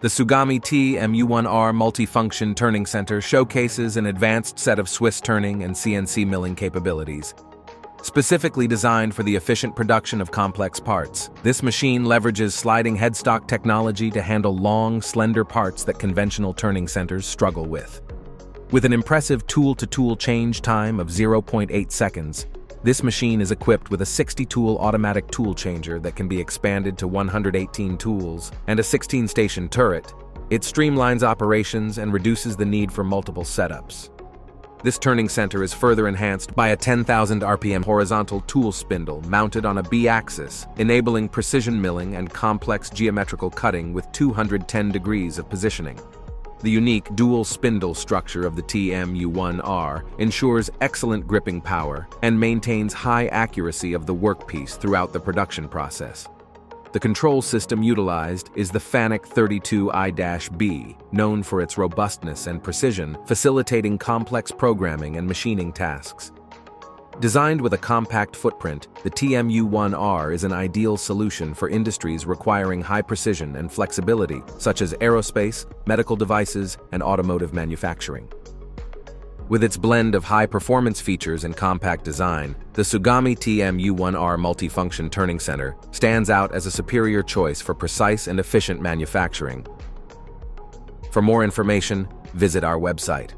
The Tsugami T-MU1R multifunction turning center showcases an advanced set of Swiss turning and CNC milling capabilities. Specifically designed for the efficient production of complex parts, this machine leverages sliding headstock technology to handle long, slender parts that conventional turning centers struggle with. With an impressive tool-to-tool change time of 0.8 seconds, this machine is equipped with a 60-tool automatic tool changer that can be expanded to 118 tools and a 16-station turret. It streamlines operations and reduces the need for multiple setups. This turning center is further enhanced by a 10,000 RPM horizontal tool spindle mounted on a B-axis, enabling precision milling and complex geometrical cutting with 210 degrees of positioning. The unique dual spindle structure of the TMU1R ensures excellent gripping power and maintains high accuracy of the workpiece throughout the production process. The control system utilized is the FANUC 32i-B, known for its robustness and precision, facilitating complex programming and machining tasks. Designed with a compact footprint, the TMU-1R is an ideal solution for industries requiring high precision and flexibility, such as aerospace, medical devices, and automotive manufacturing. With its blend of high-performance features and compact design, the Tsugami TMU-1R multifunction turning center stands out as a superior choice for precise and efficient manufacturing. For more information, visit our website.